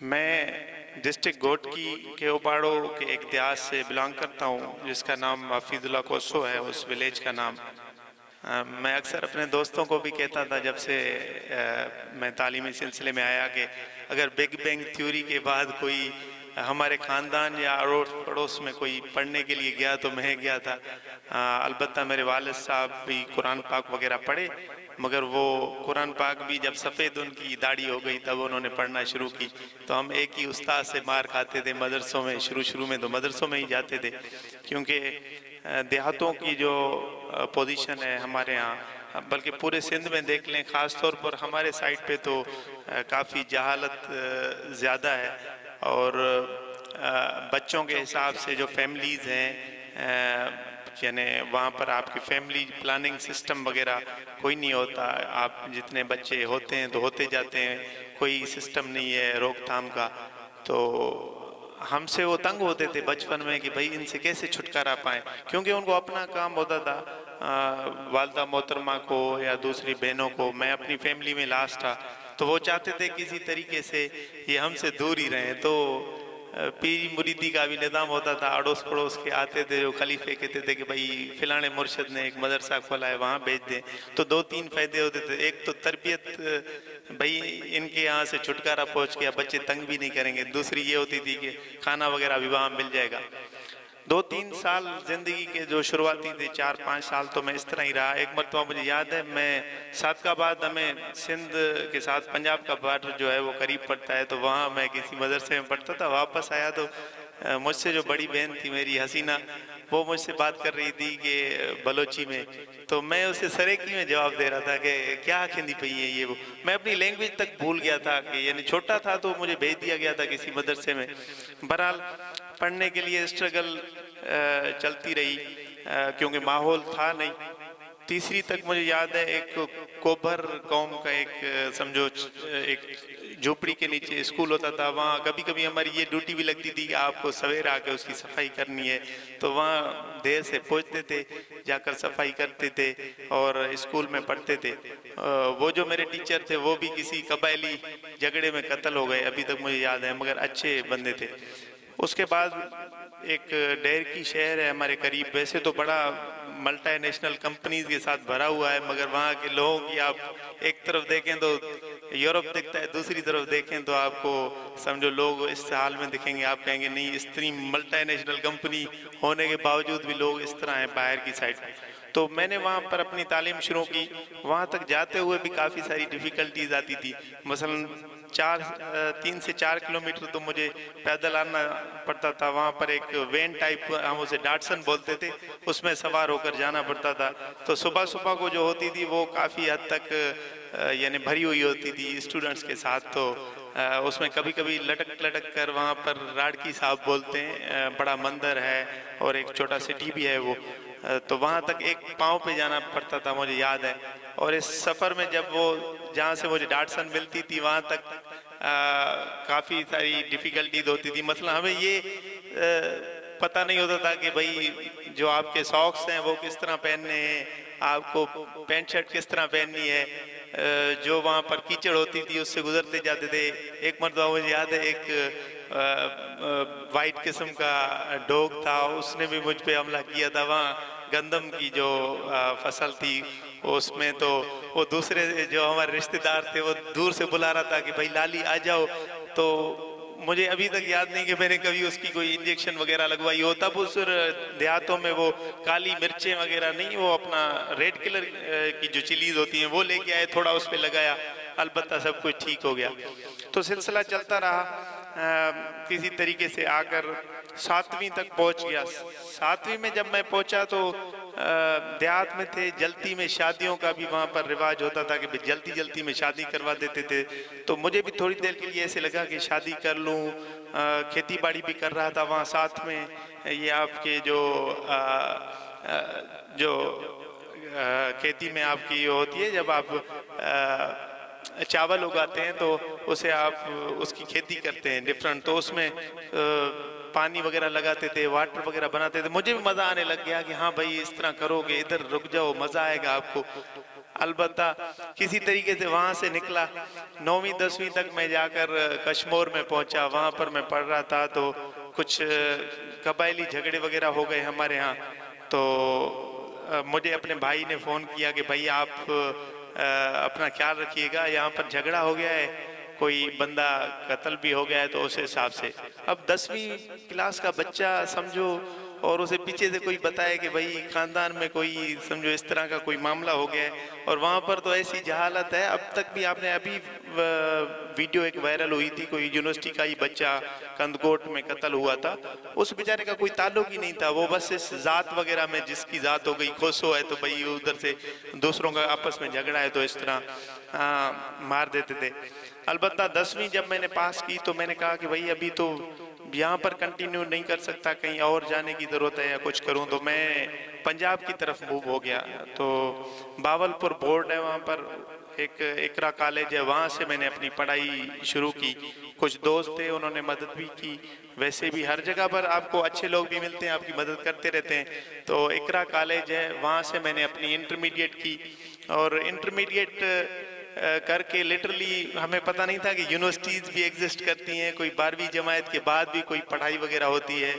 میں ڈسٹرکٹ گوٹ کی کے اوپاڑو کے ایک سے بلانگ کرتا ہوں، جس کا نام حفیظ اللہ کوسو ہے، اس ولیج کا نام۔ میں اکثر اپنے دوستوں کو بھی کہتا تھا جب سے میں تعلیمی سلسلے میں آیا کہ اگر بگ بینگ تھیوری کے بعد کوئی ہمارے خاندان یا اڑوس پڑوس میں کوئی پڑھنے کے لیے گیا تو میں گیا تھا۔ البتہ میرے والد صاحب بھی قرآن پاک وغیرہ پڑھے۔ مگر وہ قرآن پاک بھی جب سفید ان کی داڑھی ہو گئی، تب انہوں نے پڑھنا شروع کی۔ تو ہم ایک ہی استاد سے مار کھاتے تھے، مدرسوں میں، شروع شروع میں تو مدرسوں میں ہی جاتے تھے۔ کیونکہ دیہاتوں کی جو پوزیشن ہے ہمارے ہاں بلکہ پورے سندھ میں دیکھ لیں، خاص طور پر ہمارے سائٹ پہ تو کافی جہالت زیادہ ہے۔ اور بچوں کے حساب سے جو فیملیز ہیں یعنی وہاں پر آپ کی فیملی پلاننگ سسٹم وغیرہ کوئی نہیں ہوتا، آپ جتنے بچے ہوتے ہیں تو ہوتے جاتے ہیں، کوئی سسٹم نہیں ہے روک تھام کا۔ تو ہم سے وہ تنگ ہوتے تھے بچپن میں کہ بھائی ان سے کیسے چھٹکارا پائیں؟ کیونکہ ان کو اپنا کام ہوتا تھا والدہ محترمہ کو یا دوسری بہنوں کو، میں اپنی فیملی میں لاسٹ تھا۔ تو وہ چاہتے تھے کسی طریقے سے یہ ہم سے دور ہی رہیں۔ تو پیری مریدی کا بھی نظام ہوتا تھا اڑوس پڑوس کے آتے تھے، جو خلیفے کہتے تھے کہ بھائی فلانے مرشد نے ایک مدرسہ کھولا ہے، وہاں بھیج دیں۔ تو دو تین فائدے ہوتے تھے۔ ایک تو تربیت، بھائی ان کے یہاں سے چھٹکارا پہنچ گیا، بچے تنگ بھی نہیں کریں گے۔ دوسری یہ ہوتی تھی کہ کھانا وغیرہ بھی وہاں مل جائے گا۔ دو تین سال زندگی کے جو شروعاتی تھے، چار پانچ سال تو میں اس طرح ہی رہا۔ ایک مرتبہ مجھے یاد ہے، میں ساتھ کا بعد ہمیں سندھ کے ساتھ پنجاب کا بارڈر جو ہے وہ قریب پڑتا ہے، تو وہاں میں کسی مدرسے میں پڑھتا تھا، واپس آیا تو مجھ سے جو بڑی بہن تھی میری، حسینہ، وہ مجھ سے بات کر رہی تھی کہ بلوچی میں۔ تو میں اسے سریکی میں جواب دے رہا تھا کہ کیا کھیندی پئی ہے یہ وہ۔ میں اپنی لینگویج تک بھول گیا تھا کہ یعنی چھوٹا تھا تو مجھے بھیج دیا گیا تھا کسی مدرسے میں۔ برحال پڑھنے کے لیے اسٹرگل چلتی رہی کیونکہ ماحول تھا نہیں۔ تیسری تک مجھے یاد ہے، ایک کوبھر قوم کا ایک سمجھو ایک جھوپڑی کے نیچے اسکول ہوتا تھا۔ وہاں کبھی کبھی ہماری یہ ڈیوٹی بھی لگتی تھی کہ آپ کو سویر آ کے اس کی صفائی کرنی ہے۔ تو وہاں دیر سے پہنچتے تھے، جا کر صفائی کرتے تھے اور اسکول میں پڑھتے تھے۔ وہ جو میرے ٹیچر تھے، وہ بھی کسی قبائلی جھگڑے میں قتل ہو گئے، ابھی تک مجھے یاد ہے، مگر اچھے بندے تھے۔ اس کے بعد ایک ڈیر کی شہر ہے ہمارے قریب، ویسے تو بڑا ملٹا نیشنل کمپنیز کے ساتھ بھرا ہوا ہے، مگر وہاں کے لوگوں کی آپ ایک طرف دیکھیں تو یورپ دکھتا ہے، دوسری طرف دیکھیں تو آپ کو سمجھو لوگ اس حال میں دکھیں گے، آپ کہیں گے نہیں، اس طرح ملٹا نیشنل کمپنی ہونے کے باوجود بھی لوگ اس طرح ہیں باہر کی سائٹ تو میں نے وہاں پر اپنی تعلیم شروع کی، وہاں تک جاتے ہوئے بھی کافی ساری ڈیفیکلٹیز آتی تھی۔ مثلا چار، تین سے چار کلومیٹر تو مجھے پیدل آنا پڑتا تھا۔ وہاں پر ایک وین ٹائپ، ہم اسے ڈاٹسن بولتے تھے، اس میں سوار ہو کر جانا پڑتا تھا۔ تو صبح صبح کو جو ہوتی تھی، وہ کافی حد تک یعنی بھری ہوئی ہوتی تھی اسٹوڈنٹس کے ساتھ۔ تو، اس میں کبھی کبھی لٹک لٹک کر وہاں پر راڑکی صاحب بولتے ہیں، بڑا مندر ہے اور ایک چھوٹا سٹی بھی ہے وہ۔ تو وہاں تک ایک پاؤں پہ جانا پڑتا تھا، مجھے یاد ہے۔ اور اس سفر میں جب وہ جہاں سے مجھے ڈاٹسن ملتی تھی، وہاں تک کافی ساری ڈیفیکلٹیز ہوتی تھی۔ مثلا ہمیں یہ پتہ نہیں ہوتا تھا کہ بھائی جو آپ کے ساکس ہیں، وہ کس طرح پہننے ہیں، آپ کو پینٹ شرٹ کس طرح پہننی ہے۔ جو وہاں پر کیچڑ ہوتی تھی، اس سے گزرتے جاتے تھے۔ ایک مرتبہ مجھے یاد ہے، ایک وائٹ قسم کا ڈوگ تھا، اس نے بھی مجھ پہ حملہ کیا تھا۔ وہاں گندم کی جو فصل تھی اس میں تو وہ دوسرے جو ہمارے رشتہ دار تھے وہ دور سے بلا رہا تھا کہ بھائی لالی آ جاؤ۔ تو مجھے ابھی تک یاد نہیں کہ میں نے کبھی اس کی کوئی انجیکشن وغیرہ لگوائی ہو۔ تب اس دیہاتوں میں وہ کالی مرچیں وغیرہ نہیں، وہ اپنا ریڈ کلر کی جو چلیز ہوتی ہیں وہ لے کے آئے، تھوڑا اس پہ لگایا۔ البتہ سب کچھ ٹھیک ہو گیا۔ تو سلسلہ چلتا رہا کسی طریقے سے آ کر ساتویں تک پہنچ گیا۔ ساتویں میں جب میں پہنچا تو دیہات میں تھے، جلتی میں شادیوں کا بھی وہاں پر رواج ہوتا تھا کہ جلدی جلدی میں شادی کروا دیتے تھے۔ تو مجھے بھی تھوڑی دیر کے لیے ایسے لگا کہ شادی کر لوں۔ کھیتی باڑی بھی کر رہا تھا وہاں ساتھ میں۔ یہ آپ کے جو جو کھیتی میں آپ کی ہوتی ہے، جب آپ چاول اگاتے ہیں تو اسے آپ اس کی کھیتی کرتے ہیں ڈیفرنٹ تو اس میں پانی وغیرہ لگاتے تھے، واٹر وغیرہ بناتے تھے۔ مجھے بھی مزہ آنے لگ گیا کہ ہاں بھائی، اس طرح کرو گے، ادھر رک جاؤ، مزہ آئے گا آپ کو۔ البتہ کسی طریقے سے وہاں سے نکلا۔ نویں، دسویں تک میں جا کر کشمور میں پہنچا۔ وہاں پر میں پڑھ رہا تھا تو کچھ قبائلی جھگڑے وغیرہ ہو گئے ہمارے ہاں۔ تو مجھے اپنے بھائی نے فون کیا کہ بھائی، آپ اپنا خیال رکھیے گا۔ یہاں پر جھگڑا ہو گیا ہے۔ کوئی بندہ قتل بھی ہو گیا ہے تو اس حساب سے۔ اب دسویں کلاس کا بچہ، سمجھو اور اسے پیچھے سے کوئی بتائے کہ بھائی خاندان میں کوئی سمجھو اس طرح کا کوئی معاملہ ہو گیا ہے۔ اور وہاں پر تو ایسی جہالت ہے۔ اب تک بھی آپ نے ابھی ویڈیو ایک وائرل ہوئی تھی، کوئی یونیورسٹی کا ہی بچہ کندگوٹ میں قتل ہوا تھا۔ اس بیچارے کا کوئی تعلق ہی نہیں تھا۔ وہ بس اس ذات وغیرہ میں جس کی ذات ہو گئی خوشو ہے تو بھائی ادھر سے دوسروں کا آپس میں جھگڑا ہے تو اس طرح مار دیتے تھے۔ البتہ دسویں جب میں نے پاس کی تو میں نے کہا کہ بھائی ابھی تو یہاں پر کنٹینیو نہیں کر سکتا، کہیں اور جانے کی ضرورت ہے یا کچھ کروں تو میں پنجاب کی طرف موو ہو گیا۔ تو باول پور بورڈ ہے، وہاں پر ایک اکرا کالج ہے، وہاں سے میں نے اپنی پڑھائی شروع کی۔ کچھ دوست تھے، انہوں نے مدد بھی کی۔ ویسے بھی ہر جگہ پر آپ کو اچھے لوگ بھی ملتے ہیں، آپ کی مدد کرتے رہتے ہیں۔ تو اکرا کالج ہے، وہاں سے میں نے اپنی انٹرمیڈیٹ کی۔ اور انٹرمیڈیٹ کر کے لیٹرلی ہمیں پتہ نہیں تھا کہ یونیورسٹیز بھی ایگزسٹ کرتی ہیں، کوئی بارہویں جماعت کے بعد بھی کوئی پڑھائی وغیرہ ہوتی ہے۔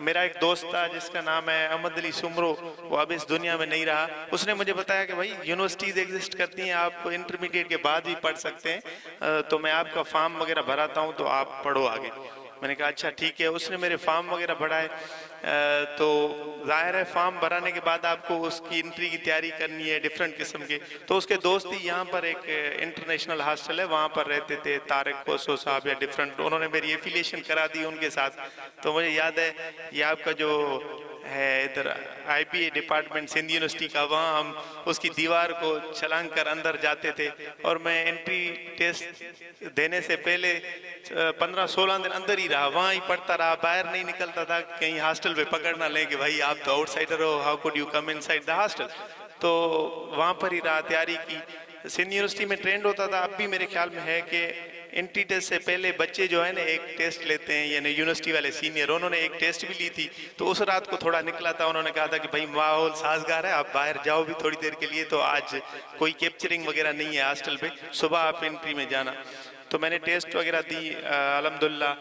میرا ایک دوست تھا جس کا نام ہے احمد علی سمرو، وہ اب اس دنیا میں نہیں رہا۔ اس نے مجھے بتایا کہ بھائی یونیورسٹیز ایگزسٹ کرتی ہیں، آپ انٹرمیڈیٹ کے بعد بھی پڑھ سکتے ہیں۔ تو میں آپ کا فارم وغیرہ بھراتا ہوں تو آپ پڑھو آگے۔ میں نے کہا اچھا ٹھیک ہے، اس نے میرے فارم وغیرہ بڑھائے تو ظاہر ہے، فارم بھرانے کے بعد آپ کو اس کی انٹری کی تیاری کرنی ہے ڈیفرنٹ قسم کے۔ تو اس کے دوست ہی یہاں پر ایک انٹرنیشنل ہاسٹل ہے، وہاں پر رہتے تھے تارک کوسو صاحب یا ڈیفرنٹ انہوں نے میری ایفیلیشن کرا دی ان کے ساتھ۔ تو مجھے یاد ہے، یہ آپ کا جو ہے ادھر I P A department Sindh university کا، وہاں ہم اس کی دیوار کو چھلانگ کر اندر جاتے تھے۔ اور میں انٹری ٹیسٹ دینے سے پہلے پندرہ سولہ دن اندر ہی رہا۔ وہاں ہی پڑھتا رہا۔ باہر نہیں نکلتا تھا۔ کہیں ہاسٹل پہ پکڑ نہ لیں کہ بھائی آپ تو outsider who. How could you come inside the hostel تو وہاں پر ہی رہا، تیاری کی۔ سندھ یونیورسٹی میں ٹرینڈ ہوتا تھا۔ اب بھی میرے خیال میں ہے کہ انٹی ٹیسٹ سے پہلے بچے جو ہیں نا ایک ٹیسٹ لیتے ہیں یعنی یونیورسٹی والے سینئر انہوں نے ایک ٹیسٹ بھی لی تھی۔ تو اس رات کو تھوڑا نکلا تھا، انہوں نے کہا تھا کہ بھائی ماحول سازگار ہے، آپ باہر جاؤ بھی تھوڑی دیر کے لیے، تو آج کوئی کیپچرنگ وغیرہ نہیں ہے ہاسٹل پہ۔ صبح آپ انٹری میں جانا۔ تو میں نے ٹیسٹ وغیرہ دی الحمدللہ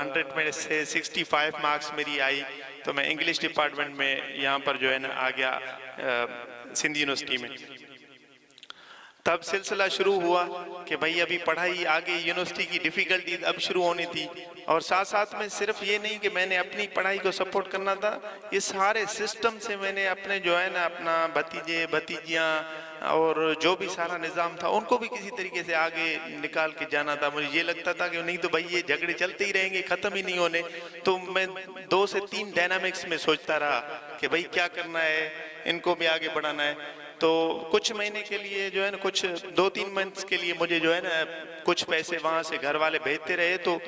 ہنڈریڈ میں سے سکسٹی فائیو مارکس میری آئی۔ تو میں انگلش ڈپارٹمنٹ میں یہاں پر جو ہے نا آ گیا سندھ یونیورسٹی میں۔ تب سلسلہ شروع ہوا کہ بھئی ابھی پڑھائی آگے یونیورسٹی کی ڈیفیکلٹی اب شروع ہونی تھی۔ اور ساتھ ساتھ میں صرف یہ نہیں کہ میں نے اپنی پڑھائی کو سپورٹ کرنا تھا، یہ سارے سسٹم سے میں نے اپنے جو ہے نا، اپنا بھتیجے، بھتیجیاں اور جو بھی سارا نظام تھا، ان کو بھی کسی طریقے سے آگے نکال کے جانا تھا۔ مجھے یہ لگتا تھا کہ نہیں تو بھئی یہ جھگڑے چلتے ہی رہیں گے، ختم ہی نہیں ہونے۔ تو میں دو سے تین ڈائنامکس میں سوچتا رہا کہ بھئی کیا کرنا ہے، ان کو بھی آگے بڑھانا ہے۔ تو کچھ مہینے کے لیے جو ہے نا، کچھ دو تین منتھس کے لیے مجھے جو ہے نا کچھ پیسے وہاں سے گھر والے بھیجتے رہے تو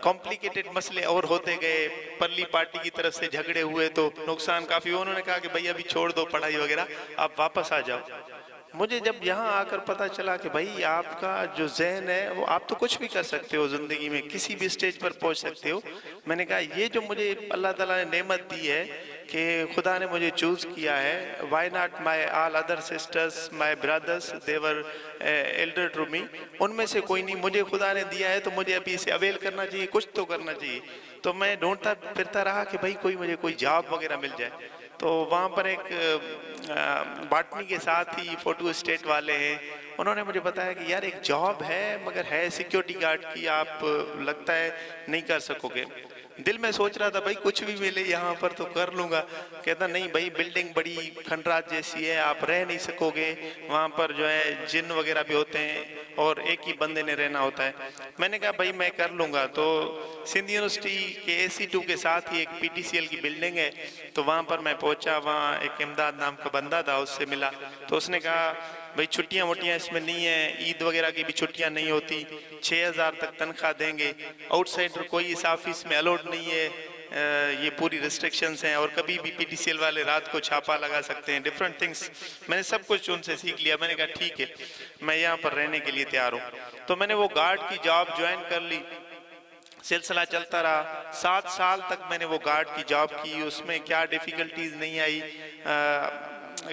کمپلیکیٹڈ مسئلے اور ہوتے گئے۔ پرلی پارٹی کی طرف سے جھگڑے ہوئے تو نقصان کافی انہوں نے کہا کہ بھئی ابھی چھوڑ دو پڑھائی وغیرہ، آپ واپس آ جاؤ۔ مجھے جب یہاں آ کر پتا چلا کہ بھائی آپ کا جو ذہن ہے، وہ آپ تو کچھ بھی کر سکتے ہو زندگی میں، کسی بھی سٹیج پر پہنچ سکتے ہو۔ میں نے کہا یہ جو مجھے اللہ تعالیٰ نے نعمت دی ہے کہ خدا نے مجھے چوز کیا ہے۔ Why not my all other sisters my brothers? They were eh, elder to me. ان میں سے کوئی نہیں، مجھے خدا نے دیا ہے تو مجھے ابھی اسے اویل کرنا چاہیے، کچھ تو کرنا چاہیے۔ تو میں ڈھونڈتا پھرتا رہا کہ بھائی کوئی مجھے کوئی جاب وغیرہ مل جائے۔ تو وہاں پر ایک eh, باٹنی کے ساتھ ہی فوٹو اسٹیٹ والے ہیں۔ انہوں نے مجھے بتایا کہ یار ایک جاب ہے، مگر ہے سیکیورٹی گارڈ کی، آپ لگتا ہے نہیں کر سکو گے۔ دل میں سوچ رہا تھا، بھائی کچھ بھی ملے یہاں پر تو کر لوں گا۔ کہتا، نہیں بھائی بلڈنگ بڑی کھنڈرات جیسی ہے، آپ رہ نہیں سکو گے وہاں پر جو ہے، جن وغیرہ بھی ہوتے ہیں، اور ایک ہی بندے نے رہنا ہوتا ہے۔ میں نے کہا، بھائی میں کر لوں گا۔ تو سندھ یونیورسٹی کے اے سی ٹو کے ساتھ ہی ایک پی ٹی سی ایل کی بلڈنگ ہے۔ تو وہاں پر میں پہنچا، وہاں ایک امداد نام کا بندہ تھا، اس سے ملا۔ تو اس نے کہا بھئی چھٹیاں موٹیاں اس میں نہیں ہیں، عید وغیرہ کی بھی چھٹیاں نہیں ہوتی، چھ ہزار تک تنخواہ دیں گے، آؤٹ سائڈر کوئی اس آفس میں الوٹ نہیں ہے یہ پوری ریسٹرکشنز ہیں اور کبھی بھی پی ٹی سی ایل والے رات کو چھاپا لگا سکتے ہیں ڈیفرنٹ تھنگز میں نے سب کچھ ان سے سیکھ لیا، میں نے کہا ٹھیک ہے، میں یہاں پر رہنے کے لیے تیار ہوں۔ تو میں نے وہ گارڈ کی جاب جوائن کر لی، سلسلہ چلتا رہا۔ سات سال تک میں نے وہ گارڈ کی جاب کی، اس میں کیا ڈیفیکلٹیز نہیں آئی۔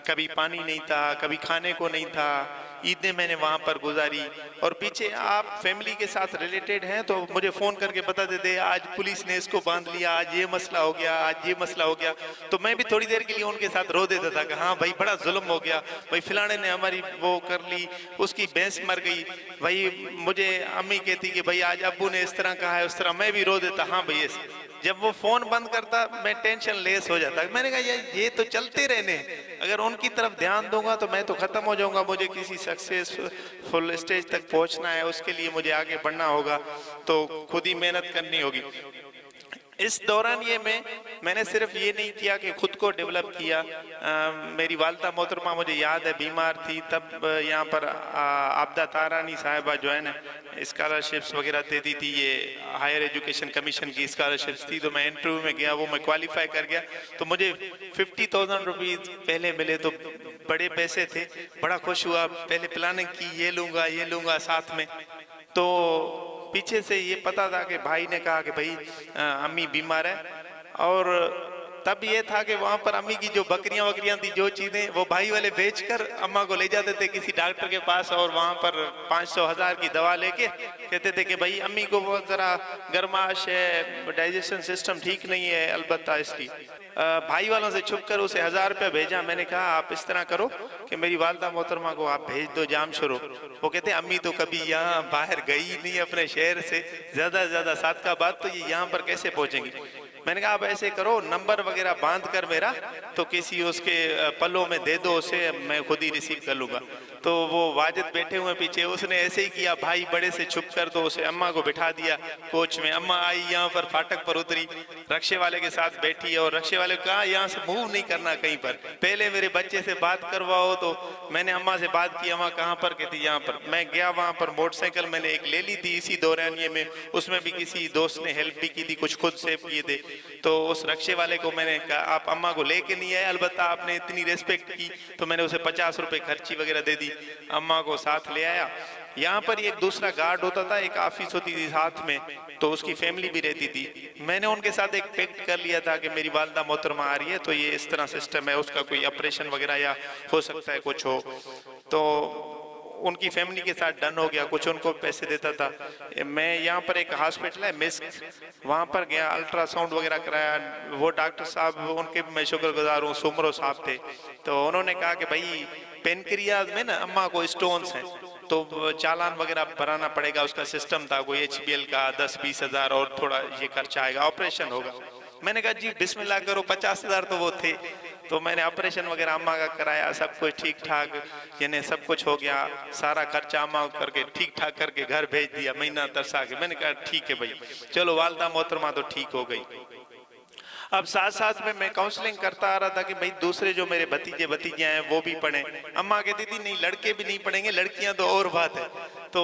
کبھی پانی نہیں تھا، کبھی کھانے کو نہیں تھا، عیدیں میں نے وہاں پر گزاری۔ اور پیچھے آپ فیملی کے ساتھ ریلیٹڈ ہیں تو مجھے فون کر کے بتا دیتے، آج پولیس نے اس کو باندھ لیا، آج یہ مسئلہ ہو گیا، آج یہ مسئلہ ہو گیا۔ تو میں بھی تھوڑی دیر کے لیے ان کے ساتھ رو دیتا تھا کہ ہاں بھائی بڑا ظلم ہو گیا، بھائی فلانے نے ہماری وہ کر لی، اس کی بینس مر گئی۔ بھائی مجھے امی کہتی کہ بھائی آج ابو نے اس طرح کہا ہے، اس طرح میں بھی رو دیتا۔ ہاں بھائی جب وہ فون بند کرتا، میں ٹینشن لیس ہو جاتا۔ میں نے کہا یہ تو چلتے رہنے اگر ان کی طرف دھیان دوں گا تو میں تو ختم ہو جاؤں گا، مجھے کسی سکسیس فل اسٹیج تک پہنچنا ہے، اس کے لیے مجھے آگے بڑھنا ہوگا، تو خود ہی محنت کرنی ہوگی۔ اس دوران یہ میں میں نے صرف یہ نہیں کیا کہ خود کو ڈیولپ کیا۔ میری والدہ محترمہ مجھے یاد ہے، بیمار تھی۔ تب یہاں پر عبدہ تارانی صاحبہ جو ہے نا اسکالرشپس وغیرہ دیتی تھی۔ یہ ہائر ایجوکیشن کمیشن کی اسکالرشپس تھی۔ تو میں انٹرویو میں گیا، وہ میں کوالیفائی کر گیا۔ تو مجھے ففٹی تھوزنڈ روپیز پہلے ملے تو بڑے پیسے تھے۔ بڑا خوش ہوا۔ پہلے پلاننگ کی، یہ لوں گا، یہ لوں گا ساتھ میں۔ تو پیچھے سے یہ پتا تھا کہ بھائی نے کہا کہ بھائی امی بیمار ہے۔ اور تب یہ تھا کہ وہاں پر امی کی جو بکریاں وکریاں تھی جو چیزیں، وہ بھائی والے بیچ کر اماں کو لے جاتے تھے کسی ڈاکٹر کے پاس اور وہاں پر پانچ سو، ہزار کی دوا لے کے کہتے تھے کہ بھائی، امی کو بہت ذرا گرماش ہے، ڈائجیشن سسٹم ٹھیک نہیں ہے، البتہ اس کی بھائی والوں سے چھپ کر اسے ہزار روپے بھیجا۔ میں نے کہا، آپ اس طرح کرو کہ میری والدہ محترمہ کو آپ بھیج دو، جام شروع۔ وہ کہتے ہیں، امی تو کبھی یہاں باہر گئی نہیں اپنے شہر سے۔ زیادہ زیادہ ساتھ کا بات تو یہ یہاں پر کیسے پہنچیں گی؟ میں نے کہا، آپ ایسے کرو، نمبر وغیرہ باندھ کر میرا تو کسی اس کے پلوں میں دے دو، اسے میں خود ہی ریسیو کر لوں گا۔ تو وہ واجد بیٹھے ہوئے پیچھے، اس نے ایسے ہی کیا، بھائی بڑے سے چھپ کر تو اسے اممہ کو بٹھا دیا، کوچ میں اممہ آئی، یہاں پر فاٹک پر اتری، رکشے والے کے ساتھ بیٹھی اور رکشے والے کو کہا، یہاں سے موو نہیں کرنا کہیں پر۔ پہلے میرے بچے سے بات کرواؤ تو میں نے اممہ سے بات کی اممہ کہاں پر؟ کہتی، یہاں پر۔ میں گیا وہاں پر، موٹر سائیکل میں نے ایک لے لی تھی اسی دورانیے میں، اس میں بھی کسی دوست نے ہیلپ بھی کی تھی، کچھ خود سے کیے تھے۔ تو اس رکشے والے کو میں نے کہا، آپ اممہ کو لے کے نہیں آئے، البتہ آپ نے اتنی ریسپیکٹ کی، تو میں نے اسے پچاس روپے خرچی وغیرہ دے دی۔ اممہ کو ساتھ لے آیا۔ یہاں پر ایک دوسرا گارڈ ہوتا تھا، ایک آفیس ہوتی تھی ساتھ میں، تو اس کی فیملی بھی رہتی تھی۔ میں نے ان کے ساتھ ایک پیکٹ کر لیا تھا کہ میری والدہ محترمہ آ رہی ہے، تو یہ اس طرح سسٹم ہے، اس کا کوئی اپریشن وغیرہ یا ہو سکتا ہے کچھ ہو۔ تو ان کی فیملی کے ساتھ ڈن ہو گیا، کچھ ان کو پیسے دیتا تھا۔ میں یہاں پر ایک ہاسپیٹل ہے مسک وہاں پر گیا الٹرا ساؤنڈ وغیرہ کرایا۔ وہ ڈاکٹر صاحب، ان کے میں شکر گزار ہوں، سمرو صاحب تھے۔ تو انہوں نے کہا کہ بھائی پینکریاز میں نا اممہ کو اسٹونز ہیں۔ تو چالان وغیرہ بھرانا پڑے گا، اس کا سسٹم تھا، کوئی ایچ بی ایل کا دس بیس ہزار اور تھوڑا یہ خرچہ آئے گا آپریشن ہوگا۔ میں نے کہا جی بسم اللہ کرو، پچاس ہزار تو وہ تھے۔ تو میں نے آپریشن وغیرہ اممہ کا کرایا، سب کچھ ٹھیک ٹھاک یعنی سب کچھ ہو گیا، سارا خرچہ اممہ کر کے، ٹھیک ٹھاک کر کے گھر بھیج دیا، مہینہ ترسا کے۔ میں نے کہا، ٹھیک ہے بھائی، چلو والدہ محترمہ تو ٹھیک ہو گئی۔ اب ساتھ ساتھ میں میں کاؤنسلنگ کرتا آ رہا تھا کہ بھئی دوسرے جو میرے بھتیجے بھتیجے ہیں، وہ بھی پڑھیں۔ اممہ کہتی تھی نہیں، لڑکے بھی نہیں پڑھیں گے، لڑکیاں تو اور بات ہے۔ تو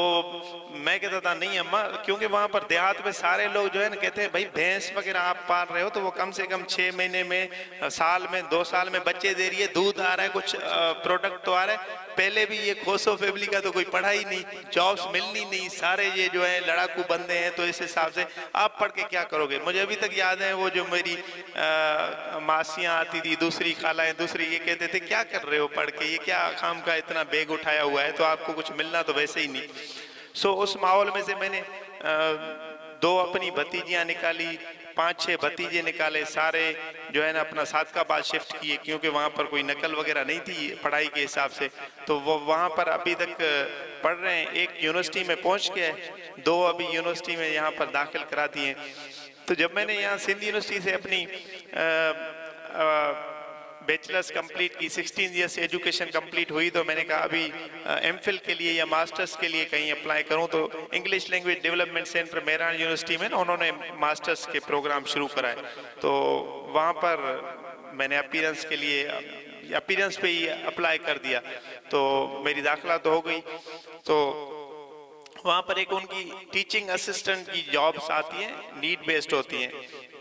میں کہتا تھا، نہیں اممہ کیونکہ وہاں پر دیہات میں سارے لوگ جو ہے نا کہتے ہیں، بھائی بھینس وغیرہ آپ پال رہے ہو تو وہ کم سے کم چھ مہینے میں، سال میں، دو سال میں بچے دے رہی ہے، دودھ آ رہا ہے، کچھ پروڈکٹ تو آ رہا ہے. پہلے بھی یہ کھوسو فیملی کا تو کوئی پڑھائی نہیں، جابس ملنی نہیں، سارے یہ جو ہیں لڑاکو بندے ہیں تو اس حساب سے آپ پڑھ کے کیا کرو گے؟ مجھے ابھی تک یاد ہے وہ جو میری ماسیاں آتی تھی، دوسری خالائیں دوسری یہ کہتے تھے، کیا کر رہے ہو پڑھ کے؟ یہ کیا خام کا اتنا بیگ اٹھایا ہوا ہے؟ تو آپ کو کچھ ملنا تو ویسے ہی نہیں۔ سو اس ماحول میں سے میں نے دو اپنی بھتیجیاں نکالی۔ پانچ چھے بھتیجے نکالے، سارے جو ہے نا اپنا ساتھ کا بات شفٹ کیے، کیونکہ وہاں پر کوئی نکل وغیرہ نہیں تھی پڑھائی کے حساب سے۔ تو وہ وہاں پر ابھی تک پڑھ رہے ہیں۔ ایک یونیورسٹی میں پہنچ گئے، دو ابھی یونیورسٹی میں یہاں پر داخل کرا دیے۔ تو جب میں نے یہاں سندھ یونیورسٹی سے اپنی بیچلرز کمپلیٹ کی سکسٹین ایئرس ایجوکیشن کمپلیٹ ہوئی تو میں نے کہا ابھی ایم فل کے لیے یا ماسٹرز کے لیے کہیں اپلائی کروں تو English language development centre Mehran university میں انہوں نے ماسٹرز کے پروگرام شروع کرائے تو وہاں پر میں نے اپیرنس کے لیے اپیرنس پہ ہی اپلائی کر دیا تو میری داخلہ تو ہو گئی تو وہاں پر ایک ان کی ٹیچنگ اسسٹنٹ کی جابس آتی ہیں نیڈ بیسڈ ہوتی ہیں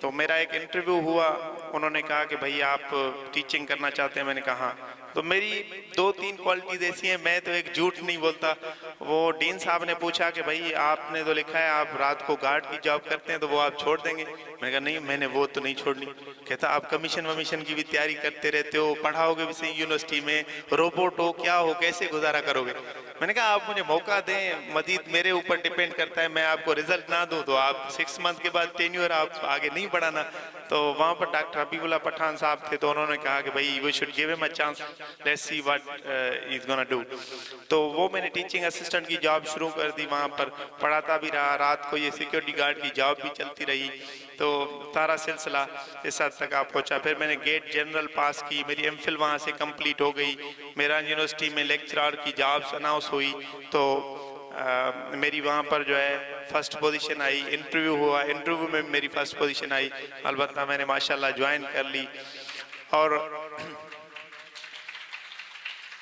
تو میرا ایک انٹرویو ہوا، انہوں نے کہا کہ بھئی آپ ٹیچنگ کرنا چاہتے ہیں، میں نے کہا ہاں۔ تو میری دو تین کوالٹیز ایسی ہیں، میں تو ایک جھوٹ نہیں بولتا۔ وہ ڈین صاحب نے پوچھا کہ بھائی آپ نے تو لکھا ہے، آپ رات کو گارڈ کی جاب کرتے ہیں تو وہ آپ چھوڑ دیں گے؟ میں نے کہا نہیں، میں نے وہ تو نہیں چھوڑنی۔ کہتا آپ کمیشن ومیشن کی بھی تیاری کرتے رہتے ہو، پڑھاؤ گے بھی صحیح یونیورسٹی میں، روبوٹ ہو، کیا ہو، کیسے گزارا کرو گے؟ میں نے کہا، آپ مجھے موقع دیں، مزید میرے اوپر ڈیپینڈ کرتا ہے، میں آپ کو ریزلٹ نہ دوں تو آپ سکس منتھ کے بعد ٹینیور آپ آگے نہیں بڑھانا. تو وہاں پر ڈاکٹر حبیب اللہ پٹھان صاحب تھے تو انہوں نے کہا کہ بھائی we should give him a chance let's see what is gonna do تو وہ میں نے ٹیچنگ اسسٹنٹ کی جاب شروع کر دی وہاں پر. پڑھاتا بھی رہا. رات کو یہ سیکیورٹی گارڈ کی جاب بھی چلتی رہی. تو سارا سلسلہ اس حد تک آپ پہنچا. پھر میں نے گیٹ جنرل پاس کی. میری ایم فل وہاں سے کمپلیٹ ہو گئی. میرا یونیورسٹی میں لیکچرار کی جابس اناؤنس ہوئی. تو میری وہاں پر جو ہے فرسٹ پوزیشن آئی انٹرویو ہوا انٹرویو میں میری فرسٹ پوزیشن آئی۔ البتہ میں نے ماشاءاللہ جوائن کر لی۔ اور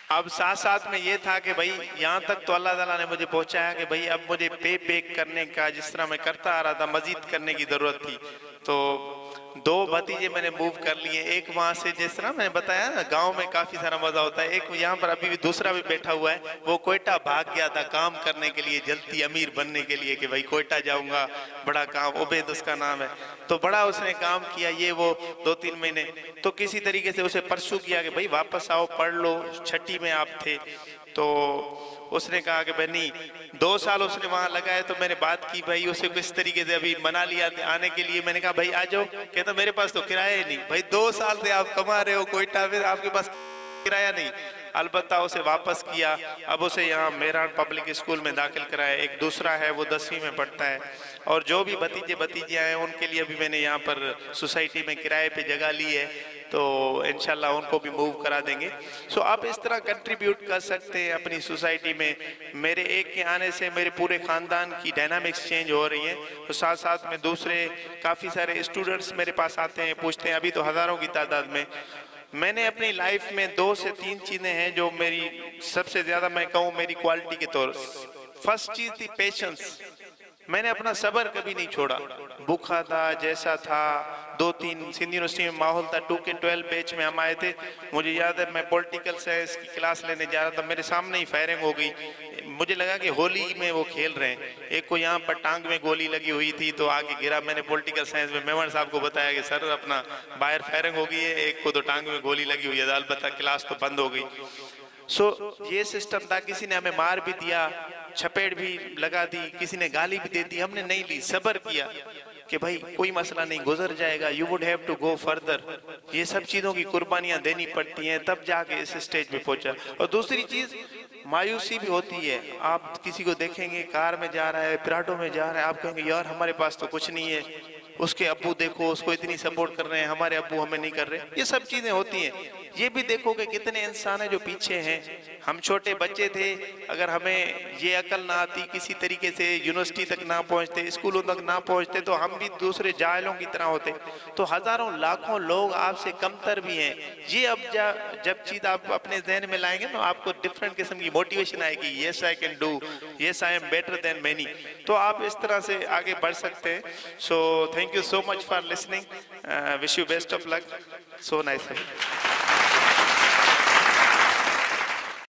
اب ساتھ ساتھ میں یہ تھا کہ بھئی یہاں تک تو اللہ تعالیٰ نے مجھے پہنچایا کہ بھئی اب مجھے پے بیک کرنے کا جس طرح میں کرتا آ رہا تھا، مزید کرنے کی ضرورت تھی۔ تو دو بھتیجے میں نے موو کر لیے۔ ایک وہاں سے جس طرح میں نے بتایا نا، گاؤں میں کافی سارا مزہ ہوتا ہے۔ ایک یہاں پر ابھی بھی دوسرا بھی بیٹھا ہوا ہے۔ وہ کوئٹہ بھاگ گیا تھا کام کرنے کے لیے، جلتی امیر بننے کے لیے کہ بھائی کوئٹہ جاؤں گا۔ بڑا کام، عبید اس کا نام ہے۔ تو بڑا اس نے کام کیا، یہ وہ دو تین مہینے۔ تو کسی طریقے سے اسے پرسو کیا کہ بھائی واپس آؤ، پڑھ لو، چھٹی میں آپ تھے۔ تو اس نے کہا کہ بہنی دو سال اس نے وہاں لگا ہے تو میں نے بات کی بھائی، اسے کس طریقے سے ابھی منا لیا آنے کے لیے۔ میں نے کہا، بھائی آ جاؤ۔ کہتا، میرے پاس تو کرایہ ہی نہیں۔ بھائی دو سال سے آپ کما رہے ہو کوئٹہ میں آپ کے پاس کرایہ نہیں۔ البتہ اسے واپس کیا۔ اب اسے یہاں میران پبلک اسکول میں داخل کرایا ایک دوسرا ہے، وہ دسویں میں پڑھتا ہے۔ اور جو بھی بتیجے بتیجے آئے ان کے لیے بھی میں نے یہاں پر سوسائٹی میں کرائے پہ جگہ لی ہے۔ تو انشاءاللہ ان کو بھی موو کرا دیں گے۔ سو آپ اس طرح کنٹریبیوٹ کر سکتے ہیں اپنی سوسائٹی میں۔ میرے ایک کے آنے سے میرے پورے خاندان کی ڈائنامکس چینج ہو رہی ہیں۔ تو ساتھ ساتھ میں دوسرے کافی سارے اسٹوڈنٹس میرے پاس آتے ہیں، پوچھتے ہیں، ابھی تو ہزاروں کی تعداد میں۔ میں نے اپنی لائف میں دو سے تین چیزیں ہیں جو میری سب سے زیادہ میں کہوں میری کوالٹی کے طور فرسٹ چیز تھی پیشنس میں نے اپنا صبر کبھی نہیں چھوڑا۔ بکھا تھا، جیسا تھا، دو تین سندھ یونیورسٹی میں ماحول تھا۔ ٹو کے ٹویل بیچ میں ہم آئے تھے۔ مجھے یاد ہے میں پولیٹیکل سائنس کی کلاس لینے جا رہا تھا۔ میرے سامنے ہی فائرنگ ہو گئی۔ مجھے لگا کہ ہولی میں وہ کھیل رہے ہیں۔ ایک کو یہاں پر ٹانگ میں گولی لگی ہوئی تھی تو آگے گرا۔ میں نے پولیٹیکل سائنس میں میمن صاحب کو بتایا کہ سر اپنا باہر فائرنگ ہو گئی ہے۔ ایک کو تو ٹانگ میں گولی لگی ہوئی ہے۔ البتہ کلاس تو بند ہو گئی۔ سو یہ سسٹم تھا۔ کسی نے ہمیں مار بھی دیا، چھپیڑ بھی لگا دی، کسی نے گالی بھی دے دی، ہم نے نہیں لی۔ صبر کیا کہ بھائی، کوئی مسئلہ نہیں، گزر جائے گا۔ You would have to go further یہ سب چیزوں کی قربانیاں دینی پڑتی ہیں۔ تب جا کے اس سٹیج میں پہنچا۔ اور دوسری چیز مایوسی بھی ہوتی ہے۔ آپ کسی کو دیکھیں گے، کار میں جا رہا ہے پراٹو میں جا رہا ہے، آپ کہیں گے، یار، ہمارے پاس تو کچھ نہیں ہے۔ اس کے ابو دیکھو، اس کو اتنی سپورٹ کر رہے ہیں، ہمارے ابو ہمیں نہیں کر رہے۔ یہ سب چیزیں ہوتی ہیں۔ یہ بھی دیکھو کہ کتنے انسان ہیں جو پیچھے ہیں۔ ہم چھوٹے بچے تھے، اگر ہمیں یہ عقل نہ آتی، کسی طریقے سے یونیورسٹی تک نہ پہنچتے، اسکولوں تک نہ پہنچتے، تو ہم بھی دوسرے جائلوں کی طرح ہوتے۔ تو ہزاروں، لاکھوں لوگ آپ سے کم تر بھی ہیں۔ یہ اب جب چیز آپ اپنے ذہن میں لائیں گے تو آپ کو ڈیفرنٹ قسم کی موٹیویشن آئے گی۔ Yes I can do yes I am better than many تو آپ اس طرح سے آگے بڑھ سکتے ہیں۔ So thank you so much for listening wish you best of luck so nice